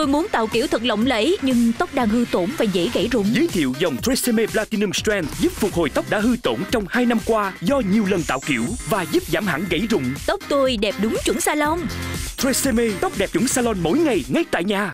Tôi muốn tạo kiểu thật lộng lẫy nhưng tóc đang hư tổn và dễ gãy rụng. Giới thiệu dòng Tresemme Platinum Strand giúp phục hồi tóc đã hư tổn trong 2 năm qua do nhiều lần tạo kiểu và giúp giảm hẳn gãy rụng. Tóc tôi đẹp đúng chuẩn salon. Tresemme tóc đẹp chuẩn salon mỗi ngày ngay tại nhà.